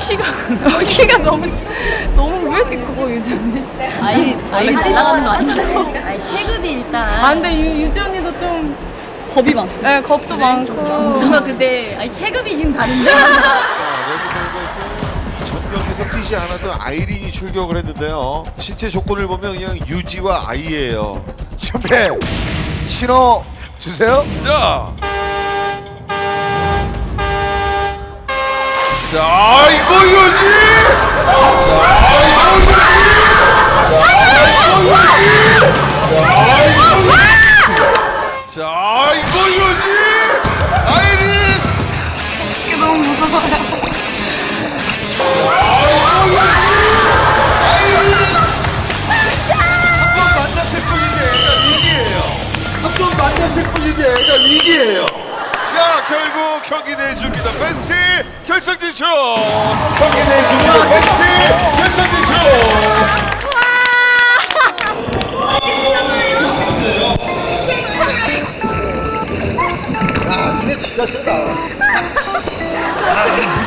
키가 키가 너무 너무 왜 이렇게 커 유지언니? 아이 아이 날아가는 거 아닌데? 아니 체급이 일단. 안돼 아, 유 유지언니도 좀 겁이 많고. 네 겁도 네, 많고. 뭔가 근데 아니 체급이 지금 다른데. 뛰지 않았던 아이린이 출격을 했는데요. 신체 조건을 보면 그냥 유지와 아이예요. 준비 신호 주세요. 자. 자, 이거 유지. 자, 이거 유지. 자, 이거 유지. 자, 이거 유지. 아이린. 이게 너무 무서워요. 애가 위기예요. 자, 결국 경기 내줍니다. 베스트 결승 진출. 경기 내줍니다. 베스트 결승 진출. 아, 근데 진짜 세다.